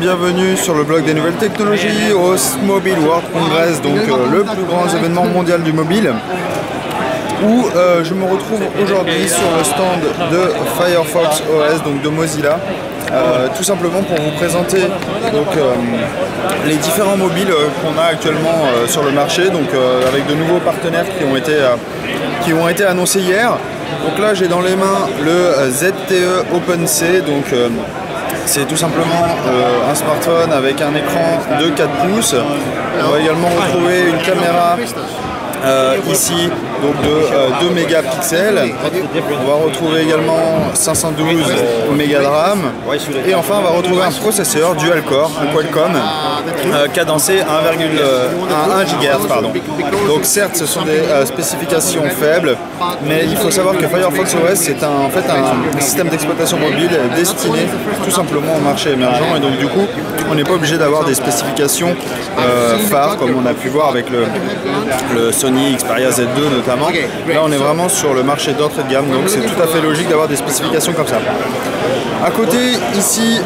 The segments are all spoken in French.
bienvenue sur le blog des nouvelles technologies au Mobile World Congress, donc euh, le plus grand événement mondial du mobile, où euh, je me retrouve aujourd'hui sur le stand de Firefox OS, donc de Mozilla, euh, tout simplement pour vous présenter donc, les différents mobiles qu'on a actuellement sur le marché, donc avec de nouveaux partenaires qui ont été, qui ont été annoncés hier. Donc là j'ai dans les mains le ZTE OpenC, donc c'est tout simplement euh, un smartphone avec un écran de 4 pouces. On va également retrouver une caméra euh, ici donc de 2 euh, mégapixels. On va retrouver également 512 mégas de RAM. Et enfin, on va retrouver un processeur dual-core, un Qualcomm, euh, cadencé à 1,1 GHz. Pardon. Donc certes, ce sont des spécifications faibles, mais il faut savoir que Firefox OS c'est en fait un système d'exploitation mobile destiné tout simplement au marché émergent. Et donc du coup, on n'est pas obligé d'avoir des spécifications phares comme on a pu voir avec le Sony Xperia Z2 notamment Là, on est vraiment sur le marché d'entrée de gamme, donc c'est tout à fait logique d'avoir des spécifications comme ça. À côté, ici,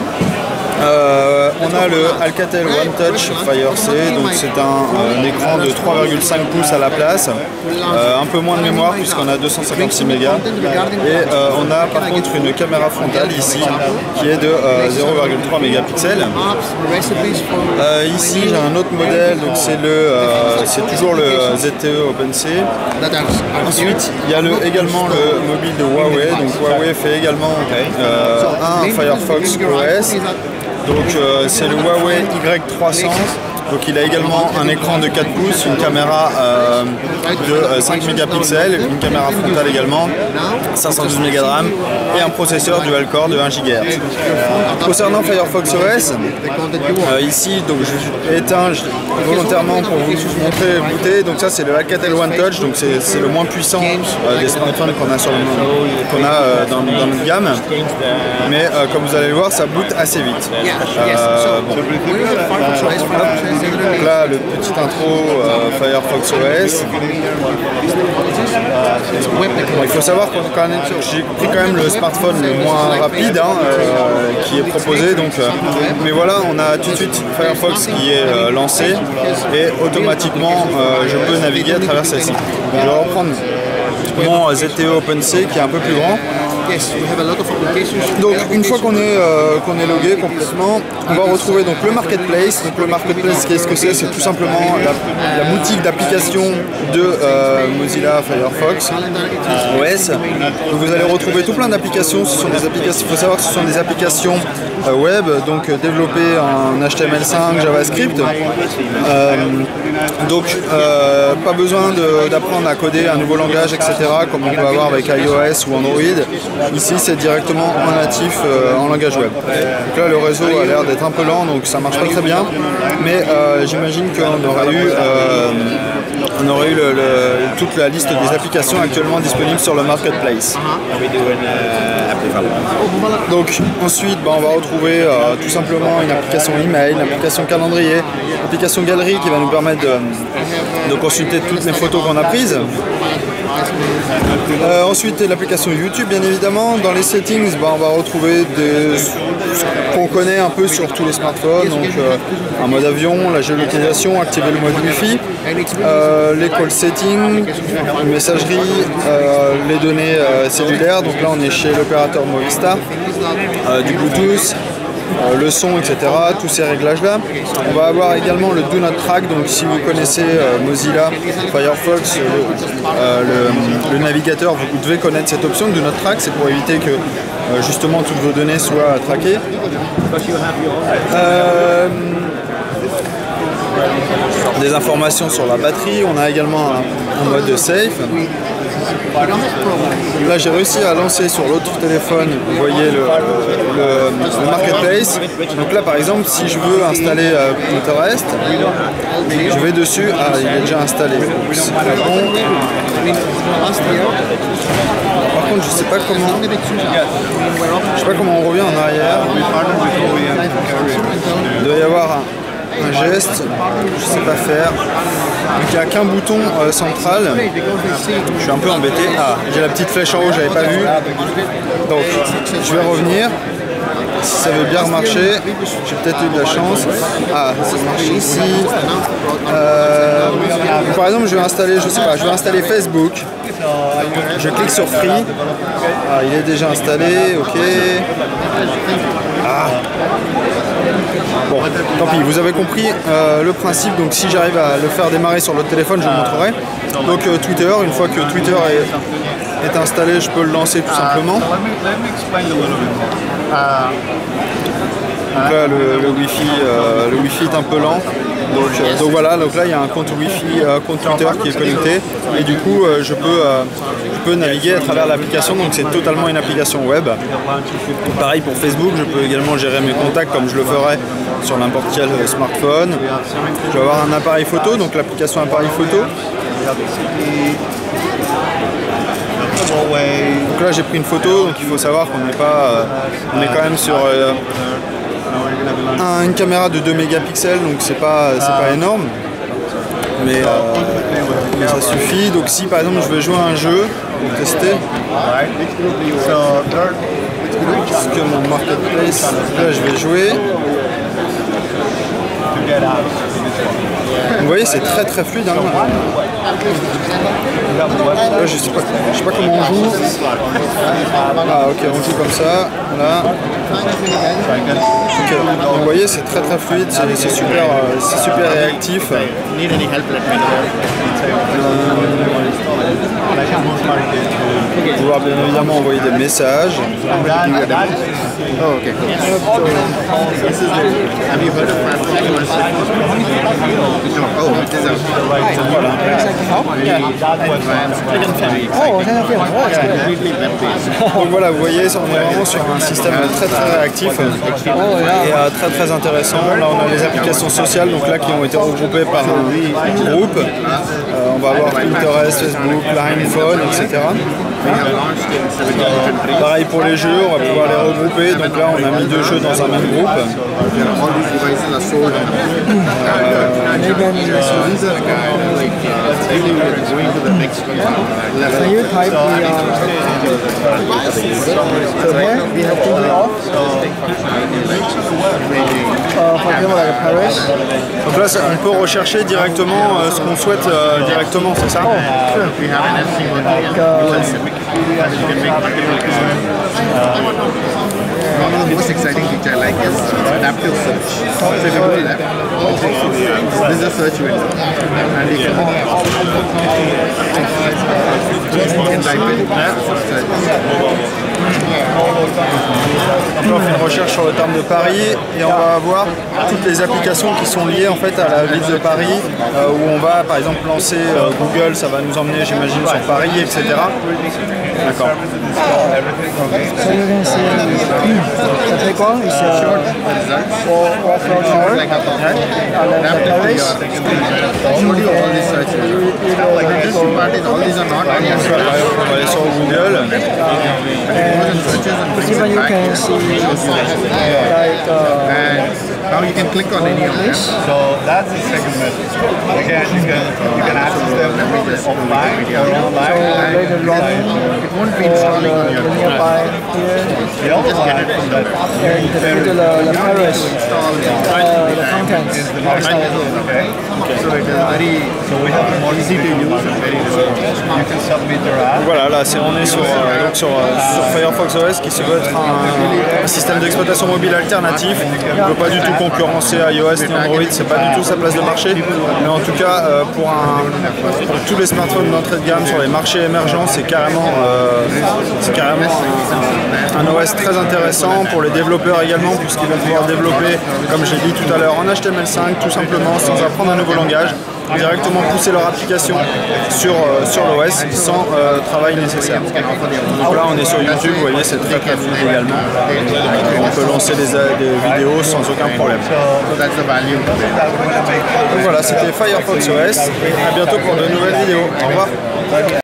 euh, on a le Alcatel One Touch Fire C, donc c'est un, écran de 3,5 pouces à la place, euh, un peu moins de mémoire puisqu'on a 256 mégas, et euh, on a par contre une caméra frontale ici qui est de 0,3 mégapixels. ici j'ai un autre modèle, c'est toujours le ZTE OpenC. Ensuite il y a le, également le mobile de Huawei, donc Huawei fait également un Firefox OS. Donc euh, c'est le Huawei Y300 donc il a également un écran de 4 pouces, une caméra euh, de 5 euh, mégapixels, une caméra frontale également, 512 Mb de RAM et un processeur dual core de 1 GHz. Concernant Firefox OS, euh, ici donc je éteint volontairement pour vous montrer booter. Donc ça c'est le Alcatel One Touch, donc c'est le moins puissant des smartphones qu'on a, sur qu'on a dans, notre gamme. Mais comme vous allez le voir, ça boot assez vite. Donc là, le petit intro euh, Firefox OS. il faut savoir que j'ai pris quand même le smartphone le moins rapide hein, euh, qui est proposé. Donc, euh, mais voilà, on a tout de suite Firefox qui est lancé et automatiquement je peux naviguer à travers celle-ci. Je vais reprendre mon ZTE OpenC qui est un peu plus grand. Donc une fois qu'on est, euh, qu'on est logué complètement, on va retrouver donc le marketplace. Donc le marketplace, qu'est-ce que c'est? C'est tout simplement la, boutique d'applications de euh, Mozilla Firefox OS. Donc vous allez retrouver tout plein d'applications. Ce sont des applications. Il faut savoir que ce sont des applications euh, web, donc développées en HTML5, JavaScript. donc pas besoin d'apprendre à coder un nouveau langage, etc. Comme on peut avoir avec iOS ou Android. Ici, c'est directement en natif euh, en langage web. Donc là, le réseau a l'air d'être un peu lent, donc ça marche pas très bien. Mais euh, j'imagine qu'on aurait eu, euh, aurait eu toute la liste des applications actuellement disponibles sur le marketplace. Donc ensuite, bah, on va retrouver tout simplement une application email, une application calendrier, une application galerie qui va nous permettre de consulter toutes les photos qu'on a prises. Euh, ensuite, l'application YouTube, bien évidemment. Dans les settings, bah, on va retrouver des... ce qu'on connaît un peu sur tous les smartphones. Donc, euh, un mode avion, la géolocalisation, activer le mode Wi-Fi, euh, les call settings, messagerie, les données cellulaires. Donc là, on est chez l'opérateur Movistar, du Bluetooth, euh, le son, etc. Tous ces réglages-là. On va avoir également le Do Not Track. Donc si vous connaissez euh, Mozilla, Firefox, euh, le, navigateur, vous devez connaître cette option. Do Not Track, c'est pour éviter que justement toutes vos données soient traquées. des informations sur la batterie. On a également un, mode de Là, j'ai réussi à lancer sur l'autre téléphone, vous voyez le, marketplace. Donc là, par exemple, si je veux installer euh, Pinterest, je vais dessus. Ah, il est déjà installé. Par contre, je sais pas comment. Je sais pas comment on revient en arrière. Il doit y avoir un un geste, je sais pas faire. Donc il n'y a qu'un bouton euh, central. Je suis un peu embêté. Ah, j'ai la petite flèche en haut, j'avais pas vu. Donc je vais revenir. Si ça veut bien marcher. J'ai peut-être eu de la chance. Ah, ça marche ici. Euh, par exemple, je vais installer, je sais pas, je vais installer Facebook. Je clique sur Free. Ah, il est déjà installé, ok. Ah. Bon, tant pis, vous avez compris euh, le principe, donc si j'arrive à le faire démarrer sur l'autre téléphone, je vous montrerai. Donc euh, Twitter, une fois que Twitter est, est, installé, je peux le lancer tout simplement. Donc là, le, le Wi-Fi, euh, le Wi-Fi est un peu lent. Donc, euh, donc, voilà, donc là il y a un compte Wi-Fi, euh, compte Twitter qui est connecté et du coup euh, je, peux, je peux naviguer à travers l'application, donc c'est totalement une application web. Pareil pour Facebook, je peux également gérer mes contacts comme je le ferais sur n'importe quel smartphone. Je vais avoir un appareil photo, donc l'application appareil photo. Donc là j'ai pris une photo, donc il faut savoir qu'on n'est pas, on est quand même sur un, une caméra de 2 mégapixels, donc c'est pas, pas énorme. Mais, euh, mais, ça suffit. Donc si par exemple je veux jouer à un jeu, pour tester, parce que mon marketplace, là je vais jouer. Vous voyez, c'est très très fluide. Hein. Là, je sais pas, je sais pas comment on joue. Ah ok, on joue comme ça. Là. Okay. vous voyez, c'est très très fluide, c'est super, euh, super réactif. pouvoir bien évidemment envoyer des messages. Oh, okay. Donc voilà, vous voyez, on est vraiment sur un système très très réactif et euh, très très intéressant. Là, on a les applications sociales, donc là qui ont été regroupées par un groupe. Euh, on va avoir Pinterest, Facebook, Line, Phone, etc. Pareil pour les jeux, on va pouvoir les regrouper. Donc là, on a mis deux jeux dans un même groupe. Donc là, on peut rechercher directement euh, ce qu'on souhaite euh, directement, c'est ça? Uh, one of the most exciting feature I like is uh, adaptive search. So if you go to that, this is a search window, and you can, you type in search. On fait une recherche sur le terme de Paris et on va avoir toutes les applications qui sont liées en fait à la ville de Paris euh, où on va par exemple lancer euh, Google, ça va nous emmener j'imagine sur Paris, etc. D'accord. On va aller sur Google. Even you can see. Like uh, now you can click on any of them. So that's the second method. Again, you can, you can access them offline or online. so later on It won't be installing on your phone. nearby here that and the, the, uh, the contents outside here. okay? So it is very So we have more easy to use and very You can submit your app. Voilà, là c'est on est sur, euh, donc sur, euh, sur Firefox OS qui se veut être un, un système d'exploitation mobile alternatif. Il ne veut pas du tout concurrencer iOS ni Android, c'est pas du tout sa place de marché. Mais en tout cas, euh, pour, un, pour tous les smartphones d'entrée de gamme sur les marchés émergents, c'est carrément, euh, carrément un, un OS très intéressant pour les développeurs également, puisqu'ils vont pouvoir développer, comme j'ai dit tout à l'heure, en HTML5 tout simplement, sans apprendre un nouveau langage directement pousser leur application sur, euh, sur l'OS sans euh, travail nécessaire. Donc là on est sur YouTube, vous voyez c'est très très fluide également. On peut lancer des, des vidéos sans aucun problème. Donc voilà, c'était Firefox OS à bientôt pour de nouvelles vidéos. Au revoir